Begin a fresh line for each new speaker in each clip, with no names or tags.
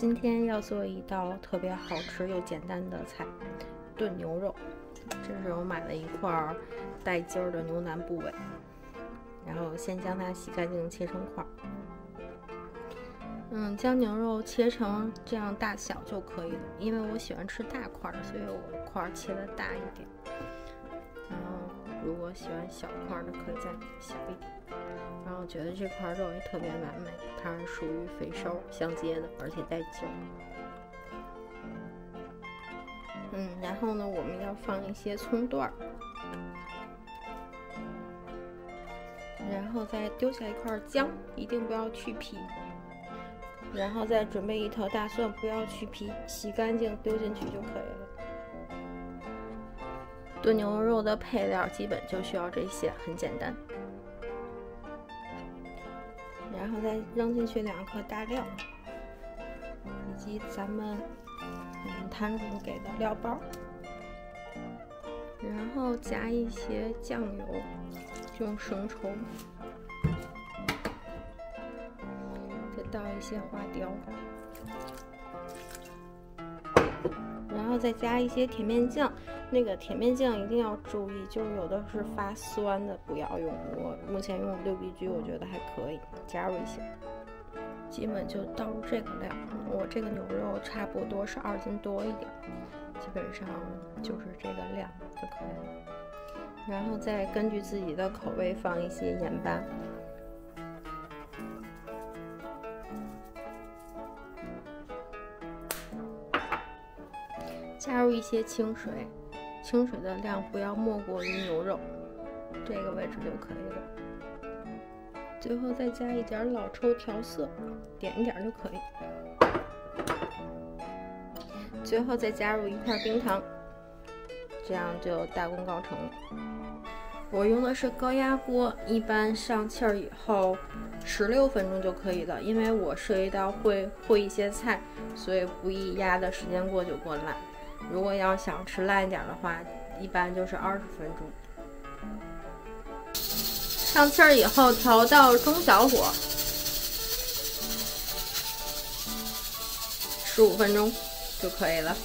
今天要做一道特别好吃又简单的菜——炖牛肉。这是我买了一块带筋儿的牛腩部位，然后先将它洗干净，切成块儿。嗯，将牛肉切成这样大小就可以了，因为我喜欢吃大块的，所以我块儿切的大一点。如果喜欢小块的，可以再小一点。然后觉得这块肉也特别完美，它是属于肥瘦相接的，而且带筋。嗯，然后呢，我们要放一些葱段儿，然后再丢下一块姜，一定不要去皮。然后再准备一条大蒜，不要去皮，洗干净丢进去就可以了。炖牛肉的配料基本就需要这些，很简单。然后再扔进去两颗大料，以及咱们嗯摊主给的料包，然后加一些酱油，用生抽，再倒一些花雕，然后再加一些甜面酱。那个甜面酱一定要注意，就是有的是发酸的，不要用。我目前用六必居，我觉得还可以，加入一些。基本就倒入这个量，我这个牛肉差不多是二斤多一点，基本上就是这个量就可以了。然后再根据自己的口味放一些盐巴。加入一些清水，清水的量不要没过于牛肉这个位置就可以了。最后再加一点老抽调色，点一点就可以。最后再加入一块冰糖，这样就大功告成了。我用的是高压锅，一般上气儿以后十六分钟就可以了。因为我涉及到会会一些菜，所以不宜压的时间过久过烂。如果要想吃烂一点的话，一般就是二十分钟。上气儿以后调到中小火，十五分钟就可以了。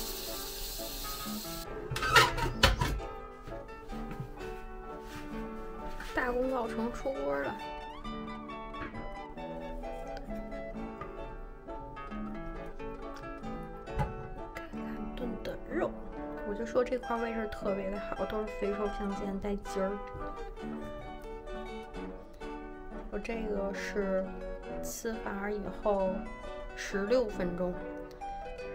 大功告成，出锅了。我就说这块位置特别的好，都是肥瘦相间，带筋儿。我这个是刺法以后十六分钟，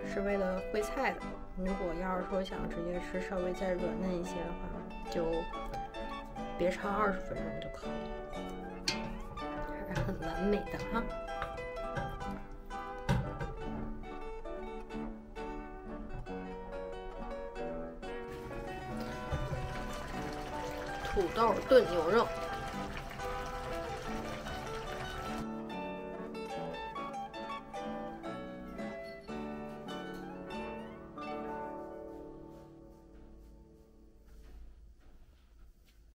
是为了烩菜的。如果要是说想直接吃，稍微再软嫩一些的话，就别超二十分钟就可以，还是很完美的哈。土豆炖牛肉。